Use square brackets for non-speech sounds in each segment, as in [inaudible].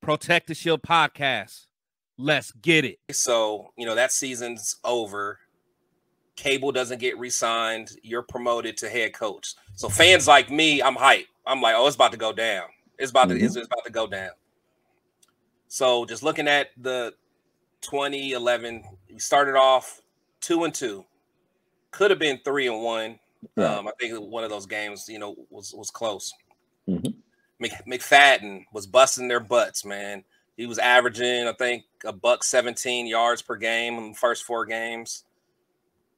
Protect the Shield podcast. Let's get it. So, you know, that season's over. Cable doesn't get re-signed. You're promoted to head coach. So fans like me, I'm hyped. I'm like, oh, it's about to go down. It's about mm-hmm. to it's, it's about to go down. So just looking at the 2011, we started off two and two. Could have been three and one. Um, I think one of those games, you know, was was close. Mm-hmm. McFadden was busting their butts, man. He was averaging, I think, a buck 17 yards per game in the first four games.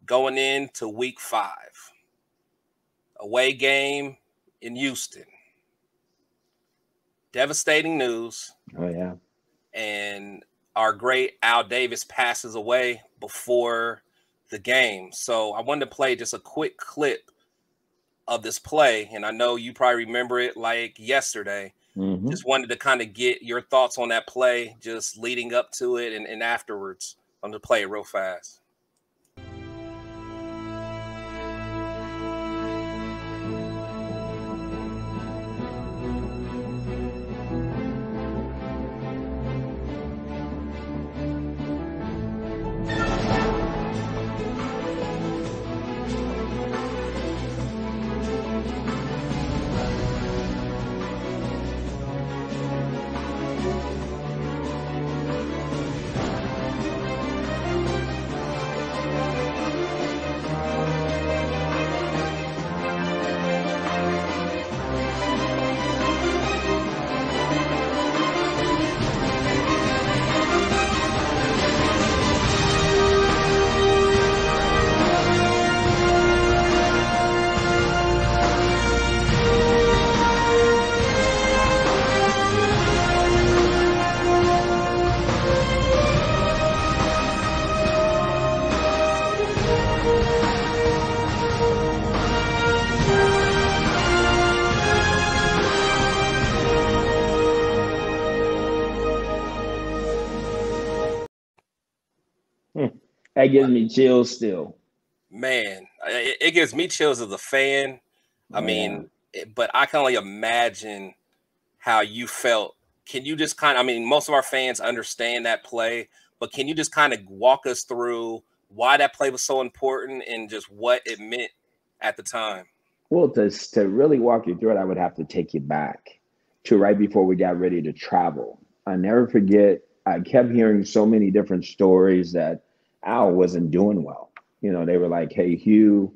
Going into week five, away game in Houston. Devastating news. Oh, yeah. And our great Al Davis passes away before the game. So I wanted to play just a quick clip of this play, and I know you probably remember it like yesterday. Mm-hmm. Just wanted to kind of get your thoughts on that play, just leading up to it and, and afterwards. I'm gonna play it real fast. That gives me chills still. Man, it, it gives me chills as a fan. I mean, it, but I can only imagine how you felt. Can you just kind of, I mean, most of our fans understand that play, but can you just kind of walk us through why that play was so important and just what it meant at the time? Well, to, to really walk you through it, I would have to take you back to right before we got ready to travel. I never forget, I kept hearing so many different stories that Al wasn't doing well. You know, they were like, "Hey, Hue,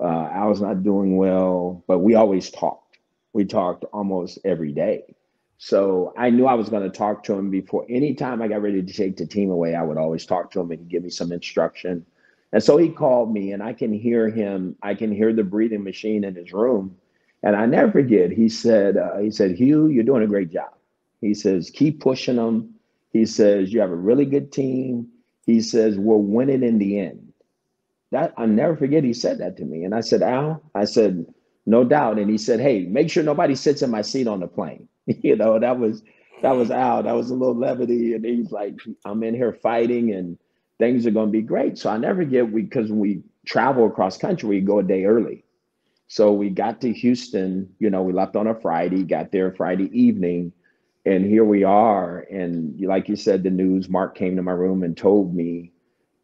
uh, Al's not doing well," but we always talked. We talked almost every day. So I knew I was going to talk to him before. any time I got ready to take the team away, I would always talk to him and give me some instruction. And so he called me, and I can hear him. I can hear the breathing machine in his room. And I never forget. He said, uh, "He said, Hue, you're doing a great job." He says, "Keep pushing them." He says, "You have a really good team." He says, We're winning in the end. That I'll never forget he said that to me. And I said, Al, I said, no doubt. And he said, Hey, make sure nobody sits in my seat on the plane. [laughs] you know, that was that was Al. That was a little levity. And he's like, I'm in here fighting and things are gonna be great. So I never get we because we travel across country, we go a day early. So we got to Houston, you know, we left on a Friday, got there Friday evening and here we are. And like you said the news mark came to my room and told me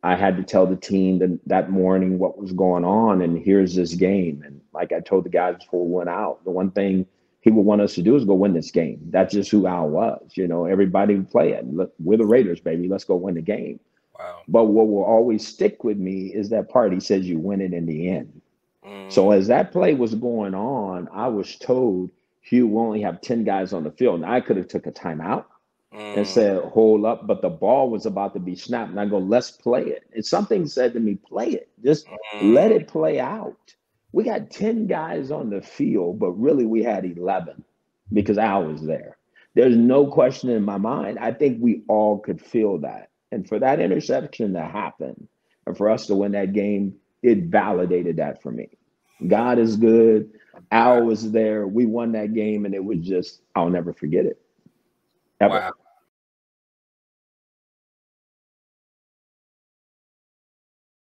i had to tell the team that, that morning what was going on and here's this game. And like i told the guys before we went out the one thing he would want us to do is go win this game. That's just who al was you know everybody would play it. We're the raiders baby. Let's go win the game. Wow. but what will always stick with me is that part. He says you win it in the end. Mm. so as that play was going on i was told Hue will only have 10 guys on the field. And I could have took a timeout mm. and said, hold up, but the ball was about to be snapped. And I go, let's play it. And something said to me, play it. Just mm. let it play out. We got 10 guys on the field, but really we had 11 because Al was there. There's no question in my mind. I think we all could feel that. And for that interception to happen and for us to win that game, it validated that for me. God is good. Al was there. We won that game, and it was just I'll never forget it. Ever. Wow.